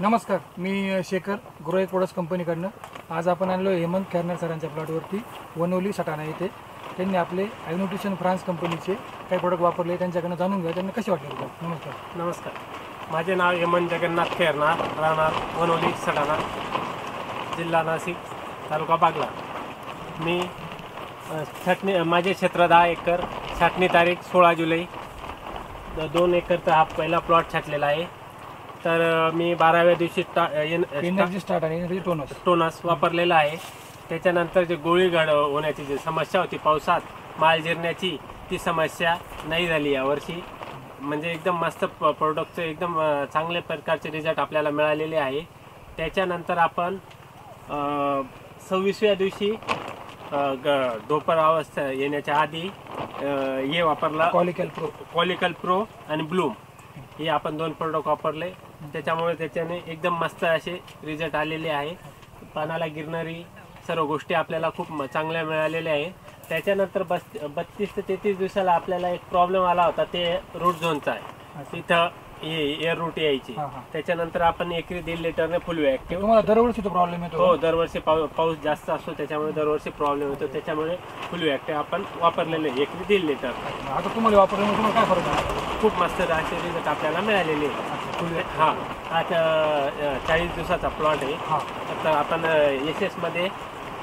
नमस्कार मी शेखर ग्रोए प्रोडक्ट्स कंपनीकडनं आज आपण आणलो हेमंत खेरनार सरांच्या प्लॉटवरती वनोली सटाणा येथे. त्यांनी आपले ॲग्नोट्रिशन फ्रान्स कंपनीचे काही प्रोडक्ट वापरले त्यांच्याकडनं जाणून घ्या त्यांना कसे वाटले होते नमस्कार. नमस्कार. माझे नाव हेमंत जगन्नाथ खेरनार राहणार वनवली सटाणा जिल्हा नाशिक तालुका बागला. मी छाटणी माझे क्षेत्र दहा एकर छाटणी तारीख सोळा जुलै. दोन एकरचा हा पहिला प्लॉट छाटलेला आहे. तर मी बाराव्या दिवशी टा एन- एनर्जी स्टार्ट आणि एनर्जी टोनस टोनस वापरलेला आहे. त्याच्यानंतर जे गोळी घड होण्याची जी समस्या होती पावसात माल जिरण्याची ती समस्या नाही झाली यावर्षी म्हणजे एकदम मस्त प्रोडक्टचे एकदम अ, चांगल्या प्रकारचे रिझल्ट आपल्याला मिळालेले आहे. त्याच्यानंतर आपण सव्वीसव्या दिवशी अ, ग- डोपर अवस्था येण्याच्या आधी अ, हे वापरला कॉलिकल प्रो कॉलिकल प्रो आणि ब्लूम हे आपण दोन प्रोडक्ट वापरले. त्याच्यामुळे त्याच्याने एकदम मस्त असे रिझल्ट आलेले आहे. पानाला गिरणारी सर्व गोष्टी आपल्याला खूप चांगल्या मिळालेल्या आहे. त्याच्यानंतर बस बत्तीस ते तेहतीस दिवसाला आपल्याला एक प्रॉब्लेम आला होता ते रूट झोनचा आहे. तिथं एअर रूट यायची. हा, हा. त्याच्यानंतर आपण एकरी दीड लिटरने फुल तुम्हाला दरवर्षी तो प्रॉब्लेम येतो हो दरवर्षी पाऊ पाऊस जास्त असतो त्याच्यामुळे दरवर्षी प्रॉब्लेम येतो. त्याच्यामुळे फुल ऍक्टिव्ह आपण वापरलेले एकरी दीड लिटर. आता तुम्हाला वापरल्यामुळे तुम्हाला काय फरक खूप मस्त असे रिझल्ट आपल्याला मिळालेले आहे. हा आता चाळीस दिवसाचा प्लॉट आहे. हां. आता आपण एस एसमध्ये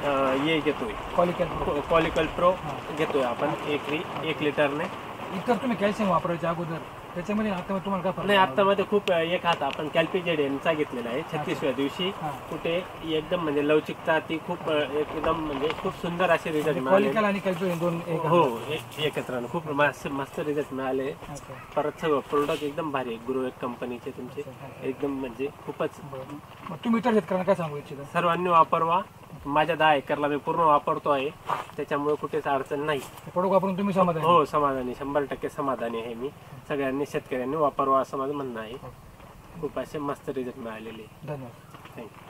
अ, हे घेतोय. कॉलिकल प्रो कॉलिकल प्रो. घेतोय आपण एकरी एक लिटरने इतर तुम्ही कॅल्शियम वापरायच्या अगोदर. त्याच्यामध्ये आता तुम्हाला काय नाही जाणवला? आता मध्ये खूप एक हात आपण कॅल्पिजेड यांचा घेतलेला आहे छत्तीसव्या दिवशी. हा. कुठे एकदम म्हणजे लवचिकता ती खूप एकदम म्हणजे खूप सुंदर असे रिझल्ट मिळाले. कॉलिकल आणि कॅल्शियम दोन एक हो ए- एकत्र खूप मस्त मस्त रिझल्ट मिळाले. अच्छा. परत सगळं प्रोडक्ट एकदम भारी आहे गुरु एक कंपनीचे तुमचे. एकदम म्हणजे खूपच. मग तुम्ही इतर शेतकऱ्यांना काय सांगू इच्छिता? सर्वांनी वापरवा. माझ्या दहा एकरला मी पूर्ण वापरतो आहे. त्याच्यामुळे कुठेच अडचण नाही. प्रोडक्ट वापरून तुम्ही समाधानी? हो समाधानी. शंभर टक्के समाधानी आहे मी. सगळ्यांनी शेतकऱ्यांनी वापरवा असं माझं म्हणणं आहे. खूप असे मस्त रिझल्ट मिळालेले धन्यवाद. थँक्यू